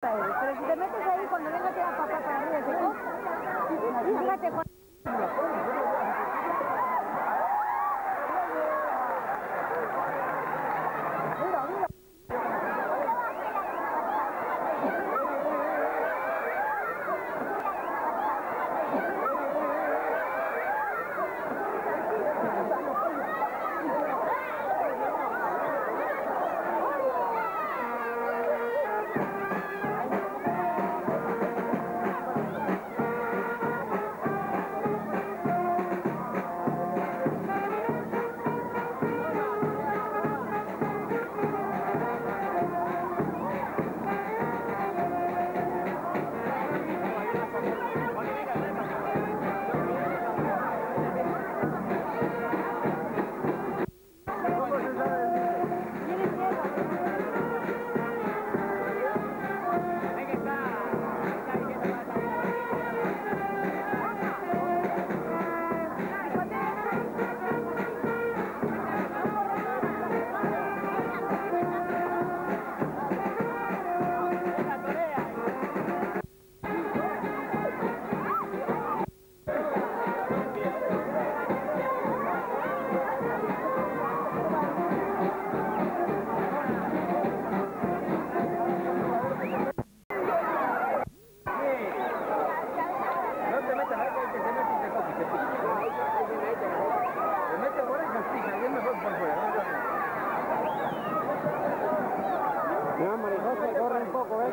Pero si te metes ahí cuando venga te va a pasar para arriba, ¿sí? Fíjate, Juan.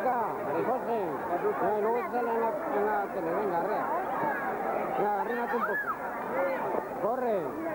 Venga. Marijose. Eh, luego sale en la, en la tele, venga, arrea. Venga, arrímate un poco. Corre.